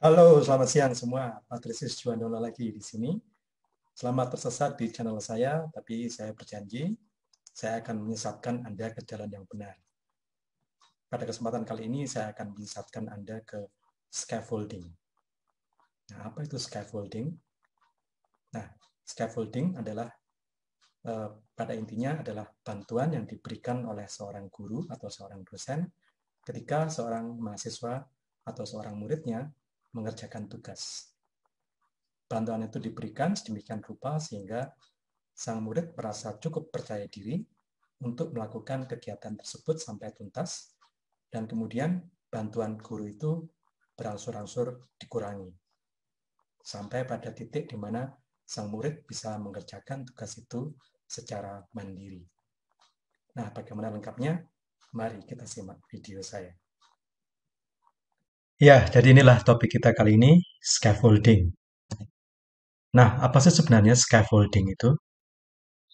Halo, selamat siang semua. Patrisius Juandono lagi di sini. Selamat tersesat di channel saya, tapi saya berjanji saya akan menyesatkan Anda ke jalan yang benar. Pada kesempatan kali ini saya akan menyesatkan Anda ke scaffolding. Nah, apa itu scaffolding? Nah, scaffolding adalah eh, pada intinya adalah bantuan yang diberikan oleh seorang guru atau seorang dosen ketika seorang mahasiswa atau seorang muridnya mengerjakan tugas. Bantuan itu diberikan sedemikian rupa sehingga sang murid merasa cukup percaya diri untuk melakukan kegiatan tersebut sampai tuntas, dan kemudian bantuan guru itu berangsur-angsur dikurangi. Sampai pada titik di mana sang murid bisa mengerjakan tugas itu secara mandiri. Nah, bagaimana lengkapnya? Mari kita simak video saya. Ya, jadi inilah topik kita kali ini, scaffolding. Nah, apa sih sebenarnya scaffolding itu?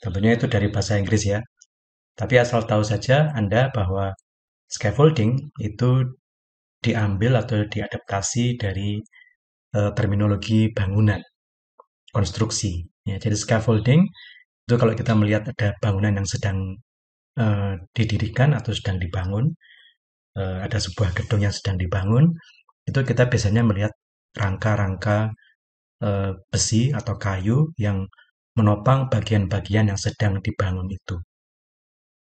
Tentunya itu dari bahasa Inggris ya. Tapi asal tahu saja Anda bahwa scaffolding itu diambil atau diadaptasi dari uh, terminologi bangunan, konstruksi. Ya, jadi scaffolding itu kalau kita melihat ada bangunan yang sedang uh, didirikan atau sedang dibangun, ada sebuah gedung yang sedang dibangun, itu kita biasanya melihat rangka-rangka e, besi atau kayu yang menopang bagian-bagian yang sedang dibangun itu.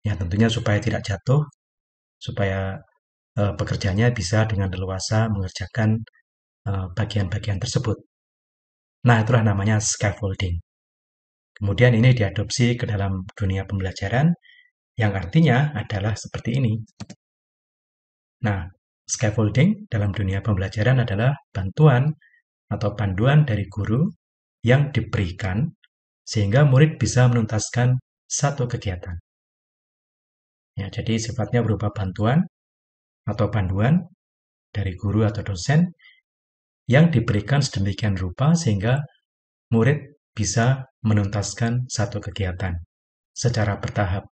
Ya, tentunya supaya tidak jatuh, supaya e, pekerjanya bisa dengan leluasa mengerjakan bagian-bagian tersebut. Nah, itulah namanya scaffolding. Kemudian ini diadopsi ke dalam dunia pembelajaran yang artinya adalah seperti ini. Nah, Scaffolding dalam dunia pembelajaran adalah bantuan atau panduan dari guru yang diberikan sehingga murid bisa menuntaskan satu kegiatan. Ya, jadi sifatnya berupa bantuan atau panduan dari guru atau dosen yang diberikan sedemikian rupa sehingga murid bisa menuntaskan satu kegiatan secara bertahap.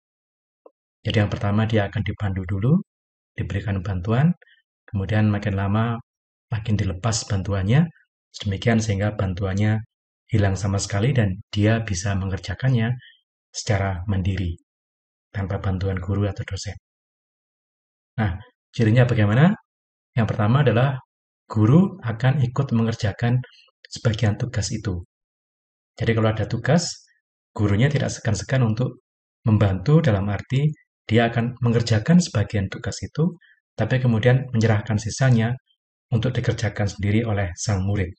Jadi yang pertama dia akan dipandu dulu, diberikan bantuan, Kemudian makin lama makin dilepas bantuannya, demikian sehingga bantuannya hilang sama sekali dan dia bisa mengerjakannya secara mandiri tanpa bantuan guru atau dosen. Nah, cirinya bagaimana? Yang pertama adalah guru akan ikut mengerjakan sebagian tugas itu. Jadi kalau ada tugas, gurunya tidak segan-segan untuk membantu dalam arti dia akan mengerjakan sebagian tugas itu tapi kemudian menyerahkan sisanya untuk dikerjakan sendiri oleh sang murid.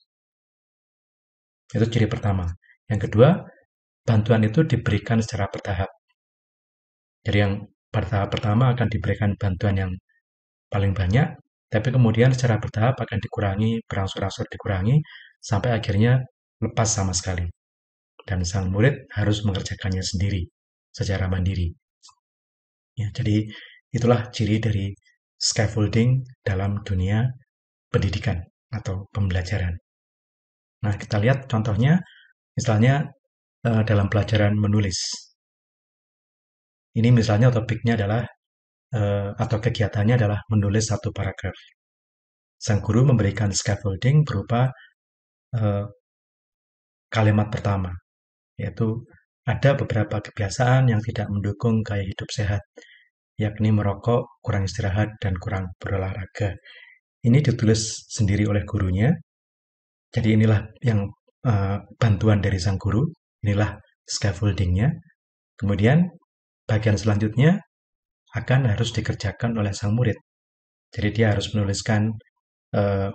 Itu ciri pertama. Yang kedua, bantuan itu diberikan secara bertahap. Jadi yang pada tahap pertama akan diberikan bantuan yang paling banyak, tapi kemudian secara bertahap akan dikurangi, berangsur-angsur dikurangi, sampai akhirnya lepas sama sekali. Dan sang murid harus mengerjakannya sendiri, secara mandiri. Ya, jadi itulah ciri dari scaffolding dalam dunia pendidikan atau pembelajaran. Nah, kita lihat contohnya, misalnya uh, dalam pelajaran menulis. Ini misalnya topiknya adalah, uh, atau kegiatannya adalah menulis satu paragraf. Sang guru memberikan scaffolding berupa uh, kalimat pertama, yaitu ada beberapa kebiasaan yang tidak mendukung gaya hidup sehat yakni merokok, kurang istirahat, dan kurang berolahraga. Ini ditulis sendiri oleh gurunya. Jadi inilah yang uh, bantuan dari sang guru. Inilah scaffoldingnya. Kemudian bagian selanjutnya akan harus dikerjakan oleh sang murid. Jadi dia harus menuliskan eh,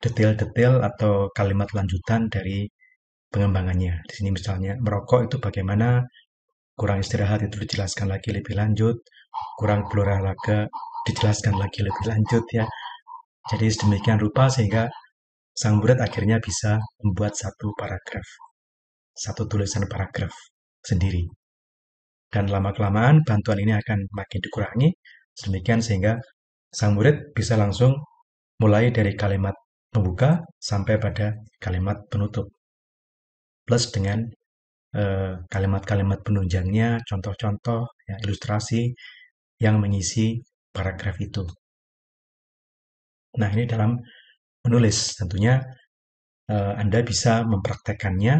detail-detail atau kalimat lanjutan dari pengembangannya. Di sini misalnya merokok itu bagaimana, kurang istirahat itu dijelaskan lagi lebih lanjut, kurang berolahraga dijelaskan lagi lebih lanjut ya. Jadi sedemikian rupa sehingga sang murid akhirnya bisa membuat satu paragraf, satu tulisan paragraf sendiri. Dan lama-kelamaan bantuan ini akan makin dikurangi, sedemikian sehingga sang murid bisa langsung mulai dari kalimat pembuka sampai pada kalimat penutup. Plus dengan eh, kalimat-kalimat penunjangnya, contoh-contoh, ya, ilustrasi yang mengisi paragraf itu. Nah, ini dalam menulis. Tentunya uh, Anda bisa mempraktekannya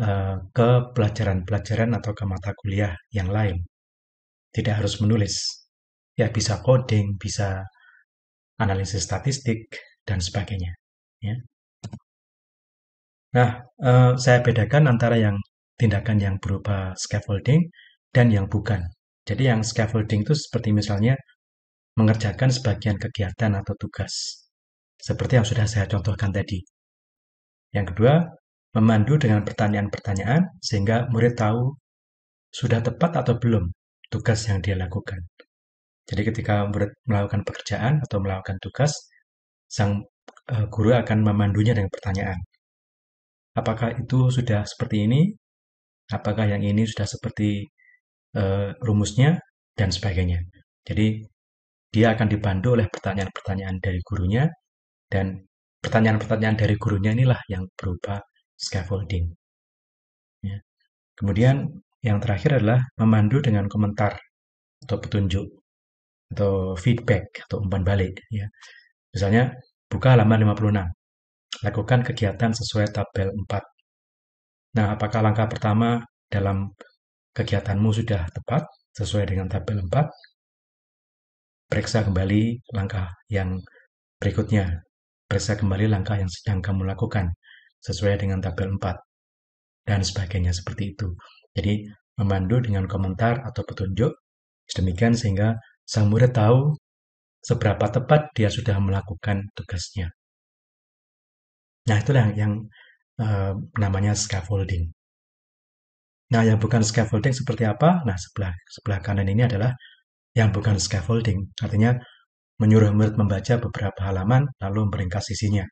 uh, ke pelajaran-pelajaran atau ke mata kuliah yang lain. Tidak harus menulis. Ya bisa coding, bisa analisis statistik, dan sebagainya. Ya. Nah, uh, saya bedakan antara yang tindakan yang berupa scaffolding dan yang bukan. Jadi yang scaffolding itu seperti misalnya mengerjakan sebagian kegiatan atau tugas. Seperti yang sudah saya contohkan tadi. Yang kedua, memandu dengan pertanyaan-pertanyaan sehingga murid tahu sudah tepat atau belum tugas yang dia lakukan. Jadi ketika murid melakukan pekerjaan atau melakukan tugas, sang uh, guru akan memandunya dengan pertanyaan. Apakah itu sudah seperti ini? Apakah yang ini sudah seperti uh, rumusnya? Dan sebagainya. Jadi dia akan dipandu oleh pertanyaan-pertanyaan dari gurunya dan pertanyaan-pertanyaan dari gurunya inilah yang berupa scaffolding. Ya. Kemudian yang terakhir adalah memandu dengan komentar atau petunjuk atau feedback atau umpan balik. Ya. Misalnya, buka halaman 56. Lakukan kegiatan sesuai tabel 4. Nah, apakah langkah pertama dalam kegiatanmu sudah tepat sesuai dengan tabel 4? Periksa kembali langkah yang berikutnya. Periksa kembali langkah yang sedang kamu lakukan sesuai dengan tabel 4. Dan sebagainya seperti itu. Jadi, memandu dengan komentar atau petunjuk, sedemikian sehingga sang murid tahu seberapa tepat dia sudah melakukan tugasnya. Nah, itulah yang uh, namanya scaffolding. Nah, yang bukan scaffolding seperti apa? Nah, sebelah sebelah kanan ini adalah yang bukan scaffolding. Artinya menyuruh murid membaca beberapa halaman lalu meringkas isinya.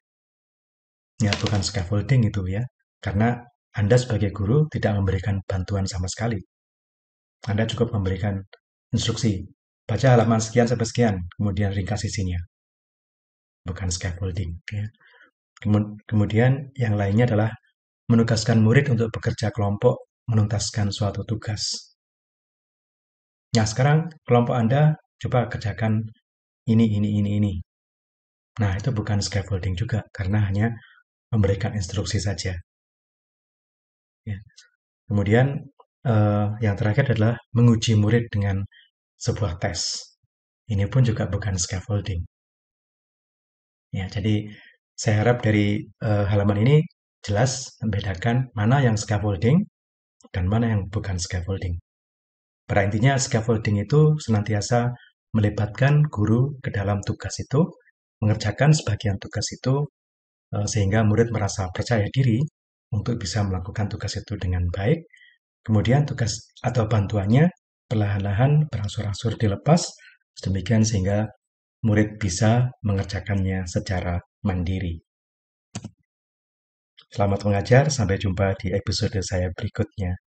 Ya, bukan scaffolding itu ya. Karena Anda sebagai guru tidak memberikan bantuan sama sekali. Anda cukup memberikan instruksi. Baca halaman sekian sampai sekian, kemudian ringkas isinya. Bukan scaffolding. Ya. Kemudian yang lainnya adalah menugaskan murid untuk bekerja kelompok menuntaskan suatu tugas. Nah, sekarang kelompok Anda coba kerjakan ini, ini, ini, ini. Nah, itu bukan scaffolding juga, karena hanya memberikan instruksi saja. Ya. Kemudian, eh, yang terakhir adalah menguji murid dengan sebuah tes. Ini pun juga bukan scaffolding. Ya, jadi saya harap dari uh, halaman ini jelas membedakan mana yang scaffolding dan mana yang bukan scaffolding. Pada intinya scaffolding itu senantiasa melibatkan guru ke dalam tugas itu, mengerjakan sebagian tugas itu uh, sehingga murid merasa percaya diri untuk bisa melakukan tugas itu dengan baik. Kemudian tugas atau bantuannya perlahan-lahan berangsur-angsur dilepas, sedemikian sehingga murid bisa mengerjakannya secara mandiri. Selamat mengajar, sampai jumpa di episode saya berikutnya.